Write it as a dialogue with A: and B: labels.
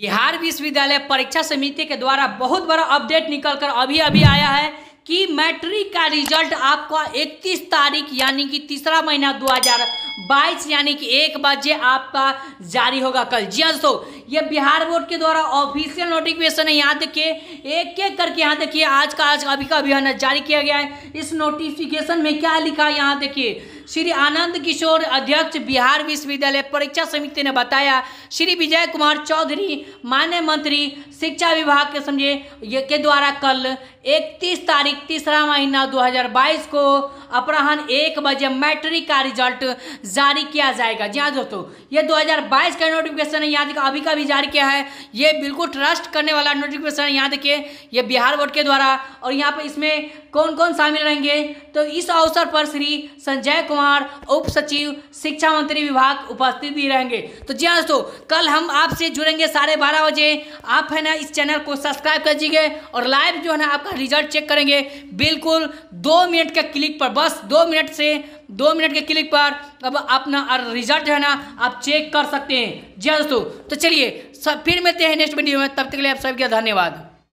A: बिहार विश्वविद्यालय परीक्षा समिति के द्वारा बहुत बड़ा अपडेट निकलकर अभी अभी आया है कि मैट्रिक का रिज़ल्ट आपका 31 तारीख यानी कि तीसरा महीना 2022 यानी कि एक बजे आपका जारी होगा कल। जी हाँ दोस्तों ये बिहार बोर्ड के द्वारा ऑफिशियल नोटिफिकेशन है। यहाँ देखिए एक एक करके यहाँ देखिए, आज का आज अभी का अभियान जारी किया गया है। इस नोटिफिकेशन में क्या लिखा है? यहाँ देखिए, श्री आनंद किशोर अध्यक्ष, बिहार विश्वविद्यालय परीक्षा समिति ने बताया, श्री विजय कुमार चौधरी, मान्य मंत्री, शिक्षा विभाग के समझे के द्वारा कल 31 तारीख, तीसरा महीना 2022 को अपराह्न एक बजे मैट्रिक का रिज़ल्ट जारी किया जाएगा। जी हाँ दोस्तों, ये 2022 का नोटिफिकेशन है यहाँ देखिए अभी का भी जारी किया है। ये बिल्कुल ट्रस्ट करने वाला नोटिफिकेशन है यहाँ देखिए ये बिहार बोर्ड के द्वारा और यहाँ पर इसमें कौन कौन शामिल रहेंगे? तो इस अवसर पर श्री संजय कुमार, उप सचिव, शिक्षा मंत्री विभाग उपस्थित भी रहेंगे। तो जी हाँ दोस्तों, कल हम आपसे जुड़ेंगे साढ़े बारह बजे। आप है ना इस चैनल को सब्सक्राइब कर दीजिए और लाइव जो है ना आपका रिज़ल्ट चेक करेंगे। बिल्कुल दो मिनट के क्लिक पर बस दो मिनट से दो मिनट के क्लिक पर अब अपना रिज़ल्ट है ना, आप चेक कर सकते हैं। जी हाँ दोस्तों तो चलिए सब फिर मिलते हैं नेक्स्ट वीडियो में, तब तक के लिए आप सबका धन्यवाद।